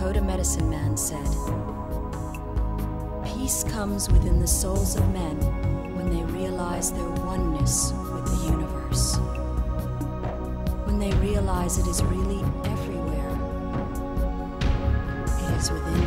Dakota medicine man said Peace comes within the souls of men when they realize their oneness with the universe. When they realize it is really everywhere, it is within.